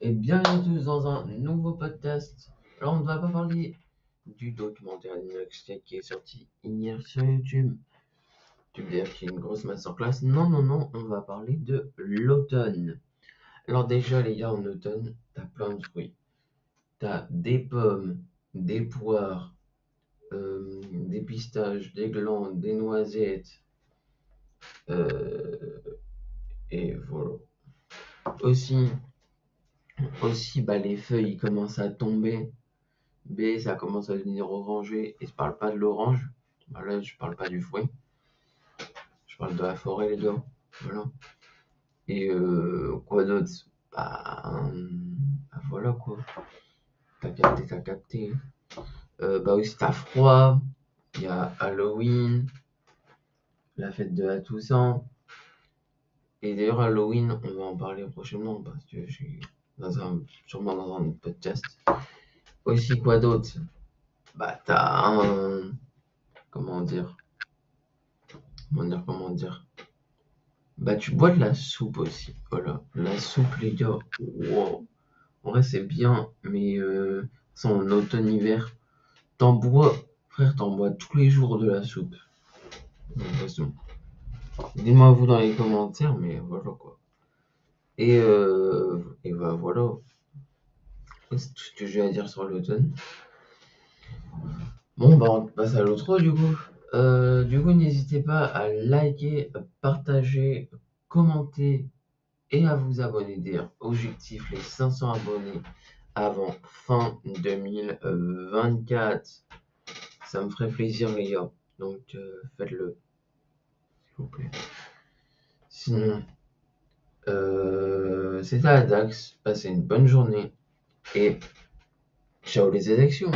et bienvenue à tous dans un nouveau podcast. Alors on ne va pas parler du documentaire Linux qui est sorti hier sur YouTube. Dire qu'il y a une grosse masterclass Non, non, non, on va parler de l'automne. Alors déjà les gars, en automne, t'as plein de fruits. T'as des pommes, des poires, euh, des pistaches, des glandes, des noisettes. Euh, et voilà. Aussi, aussi bah, les feuilles commencent à tomber. B, ça commence à devenir orangé. Et je parle pas de l'orange. Bah, là, je parle pas du fruit. Je parle de la forêt, les gars. Voilà. Et euh, quoi d'autre? Bah, bah, voilà quoi. T'as capté, t'as capté. Euh, bah aussi t'as froid. Il y a Halloween. La fête de la Toussaint. Et d'ailleurs, Halloween, on va en parler prochainement parce que j'ai dans un, sûrement dans un podcast. Aussi, quoi d'autre? Bah, t'as un. Comment dire? Comment dire Comment dire? Bah, tu bois de la soupe aussi. Voilà. La soupe, les gars. Wow. En vrai, c'est bien, mais euh, en automne-hiver, t'en bois. Frère, t'en bois tous les jours de la soupe. Dites-moi vous dans les commentaires, mais voilà quoi. Et, euh, bah voilà. C'est tout ce que j'ai à dire sur l'automne. Bon, bah on passe à l'autre du coup. Euh, du coup, n'hésitez pas à liker, partager, commenter et à vous abonner. D'ailleurs, objectif les 500 abonnés avant fin 2024. Ça me ferait plaisir, les gars. Donc, euh, faites-le. S'il vous plaît. Sinon, euh, c'était à Dax. Passez une bonne journée et ciao les élections.